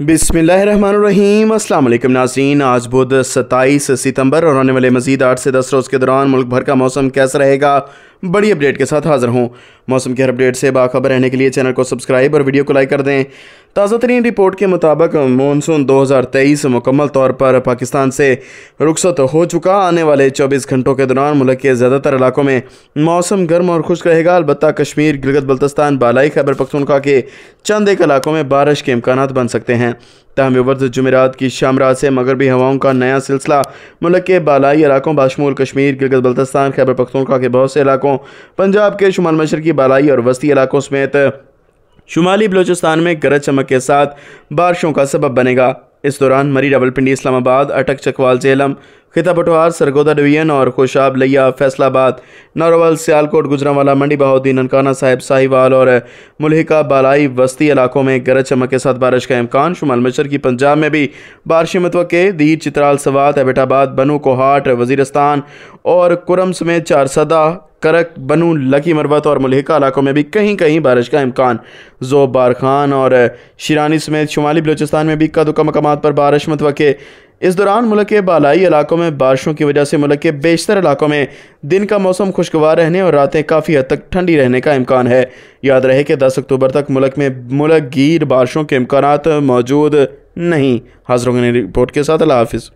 बिसमीम अल्लाम नाजीन आज बुध 27 सितंबर और आने वाले मजीद आठ से दस रोज़ के दौरान मुल्क भर का मौसम कैसा रहेगा? बड़ी अपडेट के साथ हाजिर हूँ। मौसम की हर अपडेट से बाखबर रहने के लिए चैनल को सब्सक्राइब और वीडियो को लाइक कर दें। ताज़ा तरीन रिपोर्ट के मुताबिक मानसून 2023 मुकम्मल तौर पर पाकिस्तान से रुखसत हो चुका। आने वाले 24 घंटों के दौरान मुल्क के ज़्यादातर इलाकों में मौसम गर्म और खुश्क रहेगा। अलबत् कश्मीर, गिलगत बल्तस्तान, बालाई, खैबर पख्तूनखा के चंद एक इलाकों में बारिश के इम्कान बन सकते हैं। तहम वर्द जमेरात की शाम रात से मगरबी हवाओं का नया सिलसिला मुल्क के बालाई इलाकों, बाशमूल कश्मीर, गिलगत बल्तस्तान, खैबर पख्तूनखा के बहुत से इलाकों, पंजाब के शुमाल मशर की बालाई और वस्ती इलाकों समेत शुमाली बलोचिस्तान में गरज चमक के साथ बारिशों का सबब बनेगा। इस दौरान मरी रावलपिंडी, इस्लामाबाद, अटक, चकवाल, झेलम खिता पटवार सरगोदा डिवीज़न और खुशाब लिया फैसलाबाद। नारोवल, सियालकोट, गुजरावाला मंडी बहाउद्दीन ननकाना साहिब, साहिवाल और मुलहिका बालाई वस्ती इलाकों में गरज चमक के साथ बारिश का इम्कान। शुमाल मशर की पंजाब में भी बारिश मतव दीर, चित्राल सवात, एबटाबाद, बनू कोहाट, वजीरस्तान और कुरम समेत चार सदा, करक, बनू, लकी मरवत और मलिका इलाकों में भी कहीं कहीं बारिश का इम्कान। जोबार खान और शिरानी समेत शुमाली बलोचिस्तान में भी कदुका मकाम पर बारिश मतव इस दौरान मुल्क के बालाई इलाकों में बारिशों की वजह से मुल्क के बेशतर इलाकों में दिन का मौसम खुशगवार रहने और रातें काफ़ी हद तक ठंडी रहने का इम्कान है। याद रहे कि 10 अक्टूबर तक मुल्क में मुल्क गिर बारिशों के इम्कान मौजूद नहीं। हाजिर होंगे रिपोर्ट के साथ। अला हाफिज़।